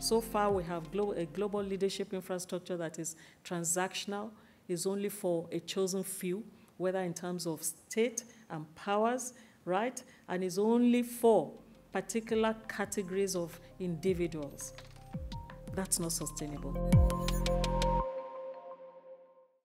So far, we have glo a global leadership infrastructure that is transactional, is only for a chosen few, whether in terms of state and powers, right? And is only for particular categories of individuals. That's not sustainable.